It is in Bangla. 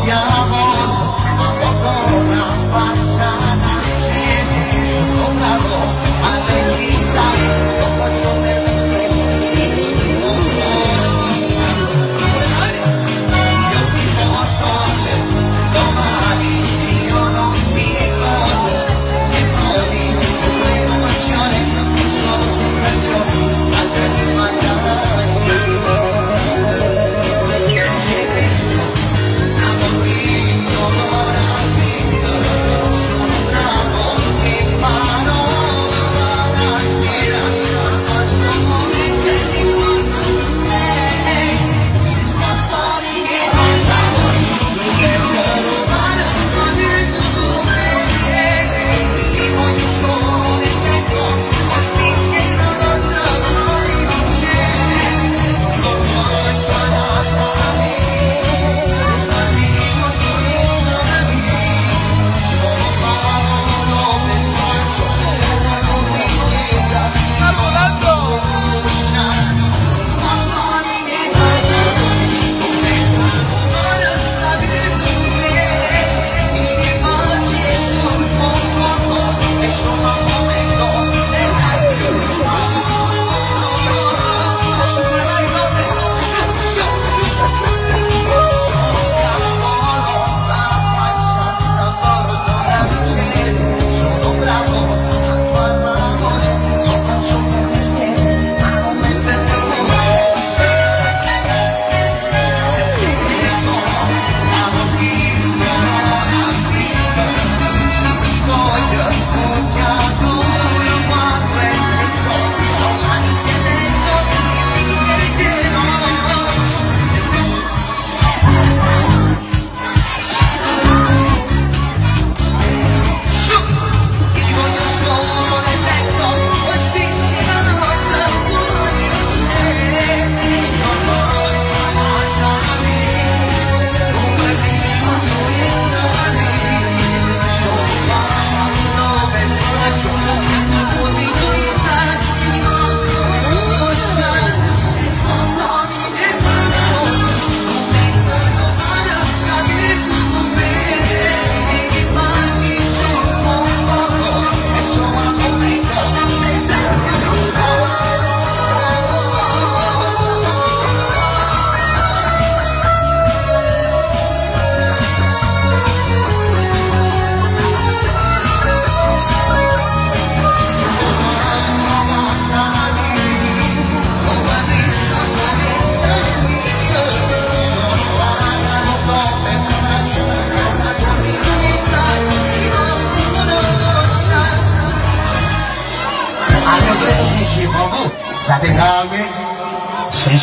Yeah. শিব যাতে গ্রামে শেষ